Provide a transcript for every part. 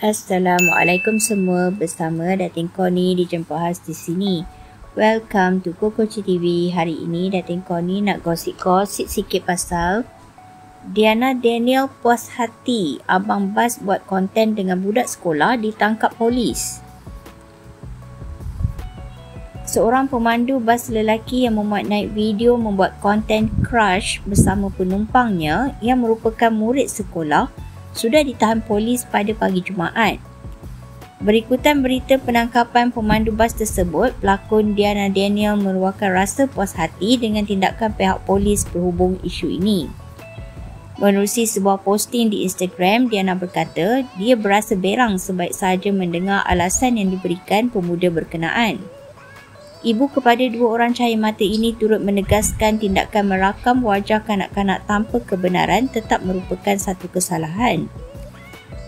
Assalamualaikum semua bersama Datin Koni di Khas di sini. Welcome to Kokoci TV. Hari ini Datin Koni nak gosip-gosip sikit pasal Diana Daniel puas hati Abang Bas buat konten dengan budak sekolah ditangkap polis. Seorang pemandu bas lelaki yang memuat naik video membuat konten crush bersama penumpangnya yang merupakan murid sekolah sudah ditahan polis pada pagi Jumaat. Berikutan berita penangkapan pemandu bas tersebut, pelakon Diana Daniel meluahkan rasa puas hati dengan tindakan pihak polis berhubung isu ini. Menerusi sebuah posting di Instagram, Diana berkata dia berasa berang sebaik sahaja mendengar alasan yang diberikan pemuda berkenaan. Ibu kepada dua orang cahaya mata ini turut menegaskan tindakan merakam wajah kanak-kanak tanpa kebenaran tetap merupakan satu kesalahan.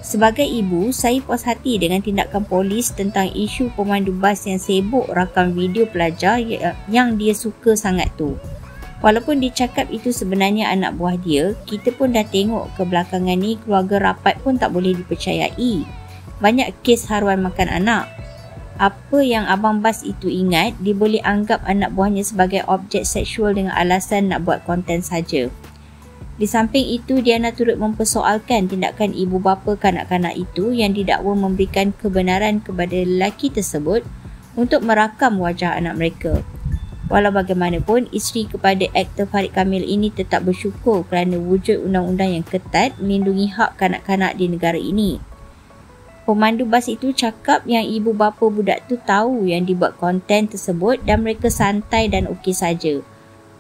Sebagai ibu, saya puas hati dengan tindakan polis tentang isu pemandu bas yang sibuk rakam video pelajar ya, yang dia suka sangat tu. Walaupun dicakap itu sebenarnya anak buah dia, kita pun dah tengok kebelakangan ni keluarga rapat pun tak boleh dipercayai. Banyak kes haruan makan anak apa yang Abang Bas itu ingat, dia boleh anggap anak buahnya sebagai objek seksual dengan alasan nak buat konten saja. Di samping itu, Diana turut mempersoalkan tindakan ibu bapa kanak-kanak itu yang didakwa memberikan kebenaran kepada lelaki tersebut untuk merakam wajah anak mereka. Walau bagaimanapun, isteri kepada aktor Farid Kamil ini tetap bersyukur kerana wujud undang-undang yang ketat melindungi hak kanak-kanak di negara ini. Pemandu bas itu cakap yang ibu bapa budak tu tahu yang dibuat konten tersebut dan mereka santai dan okey saja.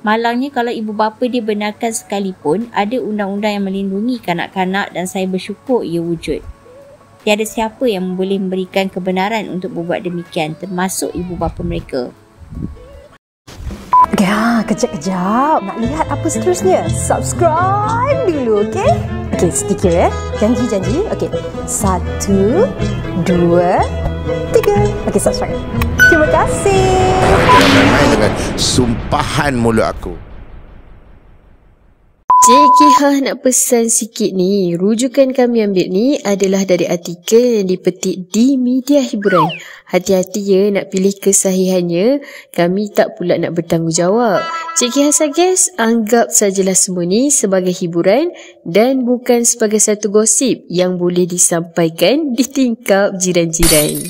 Malangnya kalau ibu bapa dia benarkan sekalipun ada undang-undang yang melindungi kanak-kanak dan saya bersyukur ia wujud. Tiada siapa yang boleh memberikan kebenaran untuk berbuat demikian termasuk ibu bapa mereka. Ya, kejap-kejap. Nak lihat apa seterusnya? Subscribe dulu, okey? Okey, sedikit ya. Janji-janji. Okey. Satu, dua, tiga. Okey, subscribe. Terima kasih. Dengan sumpahan mulut aku. Cik Kihah nak pesan sikit ni. Rujukan kami ambil ni adalah dari artikel yang dipetik di media hiburan. Hati-hati ya nak pilih kesahihannya. Kami tak pula nak bertanggungjawab. Cik Kihah suggest anggap sajalah semua ni sebagai hiburan dan bukan sebagai satu gosip yang boleh disampaikan di tingkap jiran-jiran.